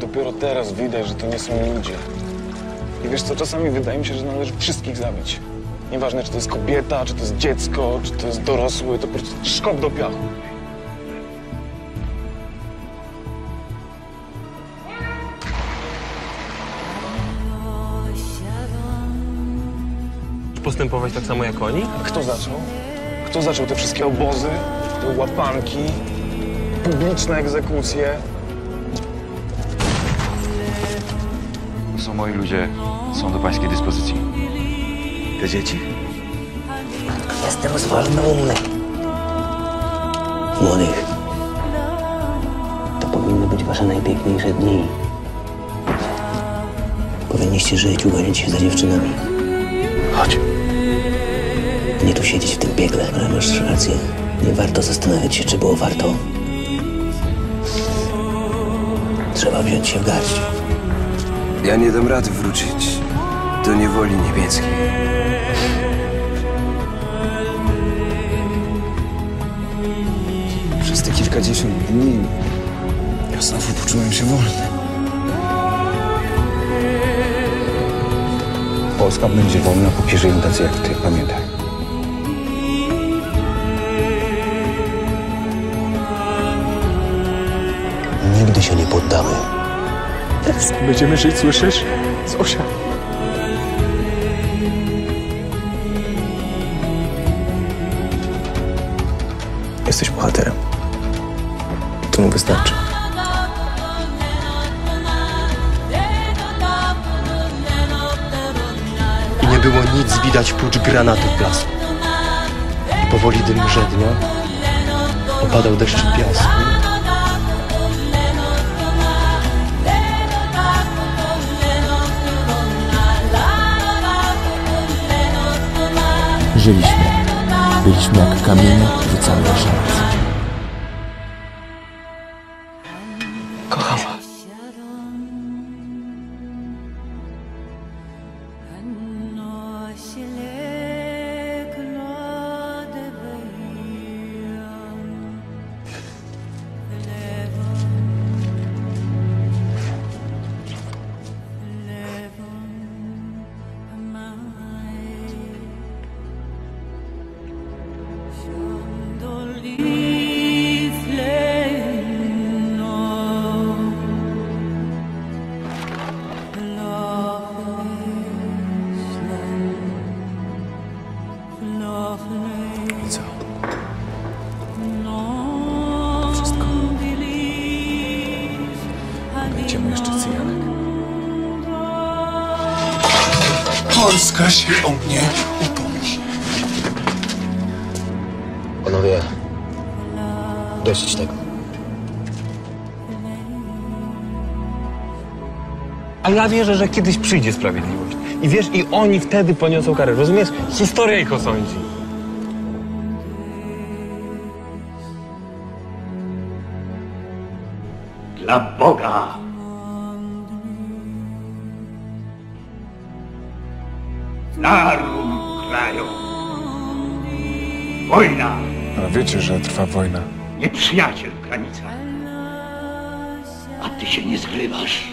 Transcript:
Dopiero teraz widać, że to nie są ludzie. I wiesz co, czasami wydaje mi się, że należy wszystkich zabić. Nieważne, czy to jest kobieta, czy to jest dziecko, czy to jest dorosły, to po prostu szkop do piachu. Postępować tak samo jak oni? A kto zaczął? Kto zaczął te wszystkie obozy, te łapanki, publiczne egzekucje? To są moi ludzie, są do pańskiej dyspozycji. Te dzieci? Jestem zwolniony. Młodych. To powinny być wasze najpiękniejsze dni. Powinniście żyć, uganiać się za dziewczynami. Chodź. Nie tu siedzieć w tym piegle, ale masz rację. Nie warto zastanawiać się, czy było warto. Trzeba wziąć się w garść. Ja nie dam rady wrócić do niewoli niemieckiej. Przez te kilkadziesiąt dni ja znowu poczułem się wolny. Polska będzie wolna, póki żyją tacy jak ty, pamiętaj. Nigdy się nie poddamy. Będziemy żyć, słyszysz? Zosia. Jesteś bohaterem. To mu wystarczy. I nie było nic widać prócz granatów blasku. I powoli dym mrzedniał, opadał deszcz piasku. Żyliśmy. Byliśmy jak kamienie rzucane do Polska się o mnie upomni. Panowie, dosyć tego. A ja wierzę, że kiedyś przyjdzie sprawiedliwość. I wiesz, i oni wtedy poniosą karę. Rozumiesz? Historia ich osądzi. Dla Boga! Narum kraju! Wojna! A wiecie, że trwa wojna. Nieprzyjaciel w granicach. A ty się nie zgrywasz.